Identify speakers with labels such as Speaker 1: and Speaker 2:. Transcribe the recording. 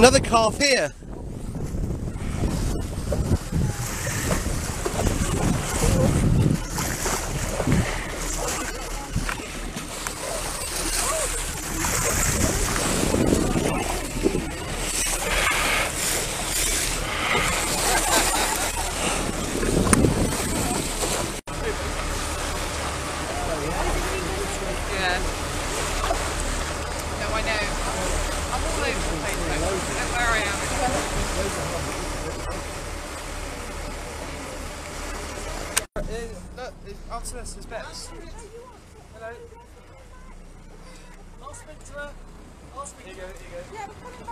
Speaker 1: Another calf here.
Speaker 2: Yeah. Am. look, answer this is best. Hello. I'll speak to her. I'll speak Here you go, here you go.
Speaker 3: Yeah,